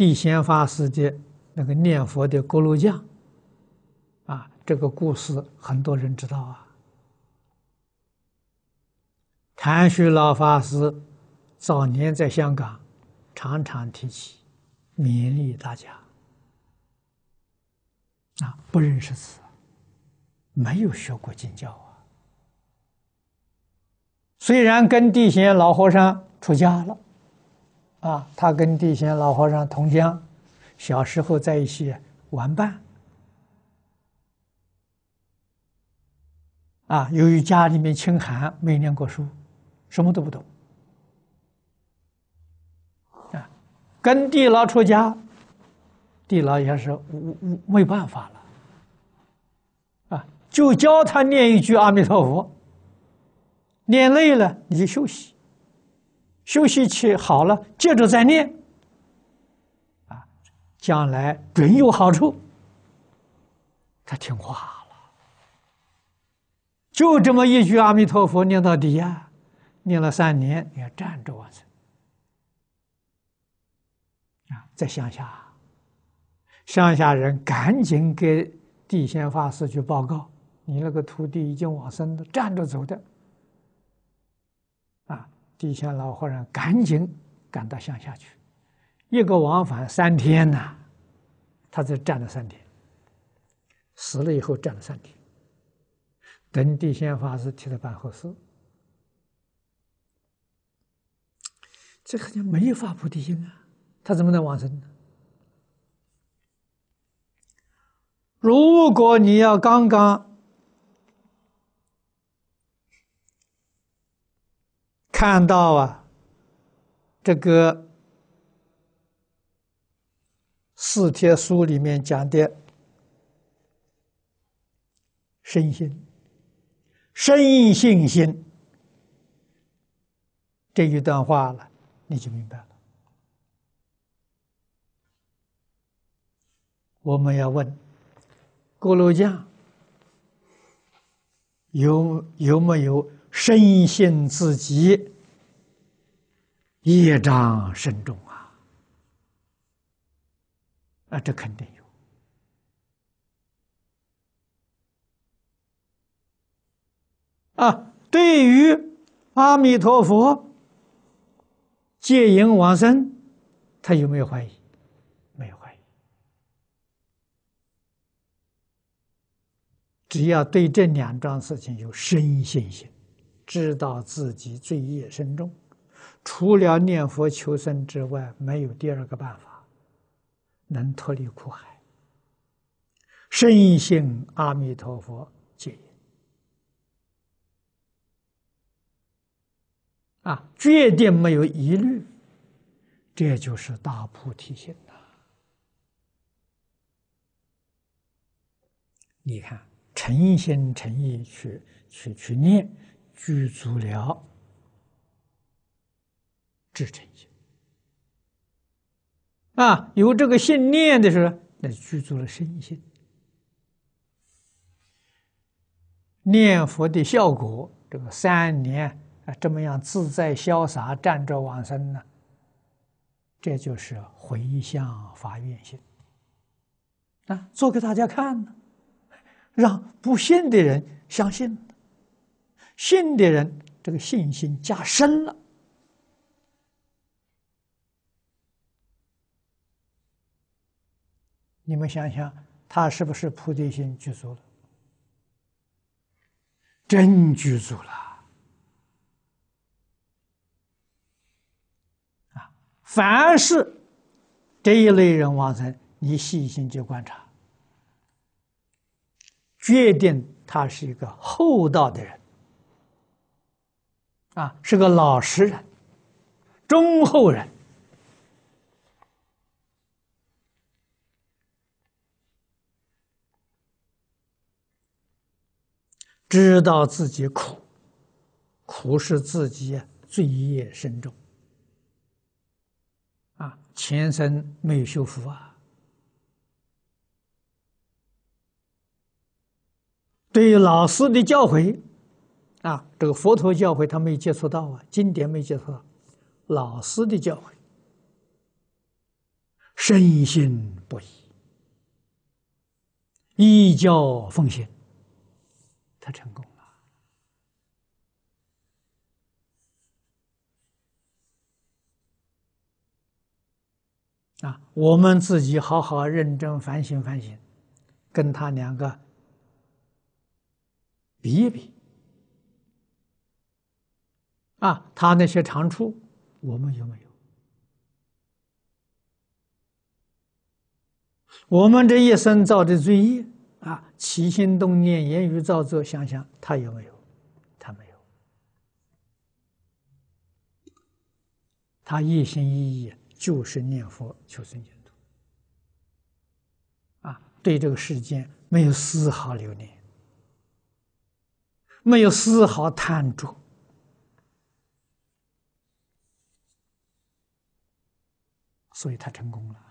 地仙法师的那个念佛的锅炉匠，啊，这个故事很多人知道啊。谭旭老法师早年在香港，常常提起，勉励大家啊，不认识字，没有学过经教啊。虽然跟地仙老和尚出家了，啊，他跟地仙老和尚同乡，小时候在一起玩伴，啊，由于家里面清寒，没念过书。什么都不懂，啊，跟地老出家，地老也是无无没办法了，啊，就教他念一句阿弥陀佛，念累了你就休息，休息期好了，接着再念，啊，将来准有好处。他听话了，就这么一句阿弥陀佛念到底呀。念了三年，你要站着往生啊！在乡下，乡下人赶紧给地仙法师去报告：你那个徒弟已经往生了，站着走的。地仙老和尚赶紧赶到乡下去，一个往返三天呐，他才站了三天。死了以后站了三天，等地仙法师替他办后事。这肯定没发菩提心啊，他怎么能往生呢？如果你要刚刚看到啊，这个四帖书里面讲的身心、身性心这一段话了。你就明白了。我们要问锅炉匠有有没有深信自己业障深重啊？啊，这肯定有。啊，对于阿弥陀佛。戒淫往生，他有没有怀疑？没有怀疑。只要对这两桩事情有深信心，知道自己罪业深重，除了念佛求生之外，没有第二个办法能脱离苦海。深信阿弥陀佛戒，啊，决定没有疑虑，这就是大菩提心呐！你看，诚心诚意去去去念，具足了至诚心啊！有这个信念的时候，那具足了身心。念佛的效果，这个三年啊。这么样自在潇洒站着往生呢？这就是回向发愿心啊！做给大家看呢，让不信的人相信，信的人这个信心加深了。你们想想，他是不是菩提心具足了？真具足了啊。凡是这一类人往生，你细心去观察，决定他是一个厚道的人，啊，是个老实人、忠厚人，知道自己苦，苦是自己罪业深重。啊，前生没有修复啊！对于老师的教诲，啊，这个佛陀教诲他没接触到啊，经典没接触到，老师的教诲，深信不疑，依教奉行，他成功了啊！我们自己好好认真反省反省，跟他两个比一比啊，他那些长处，我们有没有？我们这一生造的罪业啊，起心动念、言语造作，想想他有没有？他没有。他一心一意就是念佛求生净土，啊，对这个世间没有丝毫留恋，没有丝毫贪着，所以他成功了。